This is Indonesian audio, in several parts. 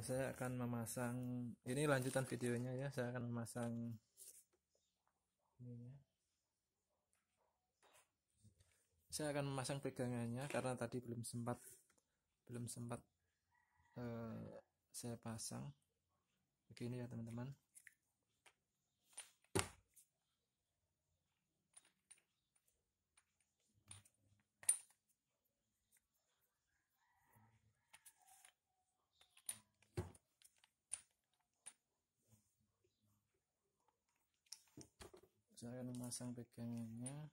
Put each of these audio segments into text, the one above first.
saya akan memasang ini lanjutan videonya ya saya akan memasang ini ya. Saya akan memasang pegangannya karena tadi belum sempat belum sempat uh, saya pasang. Begini ya teman-teman saya akan memasang pegangannya.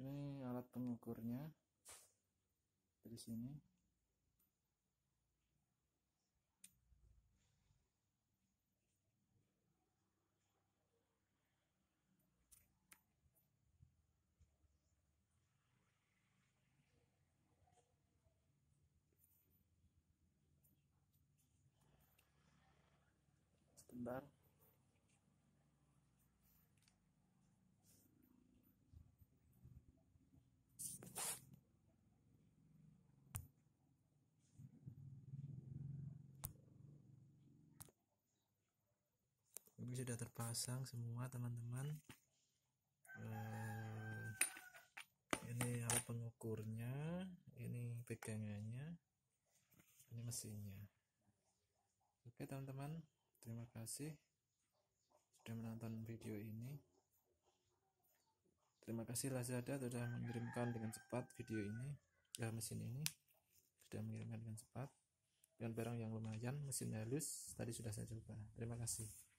Ini alat pengukurnya. Dari sini sebentar. Ini sudah terpasang semua teman-teman. Eh, ini alat pengukurnya ini pegangannya ini mesinnya. Oke teman-teman terima kasih sudah menonton video ini. Terima kasih Lazada sudah mengirimkan dengan cepat video ini ya mesin ini. Sudah mengirimkan dengan cepat. Dengan barang yang lumayan mesin halus tadi sudah saya coba. Terima kasih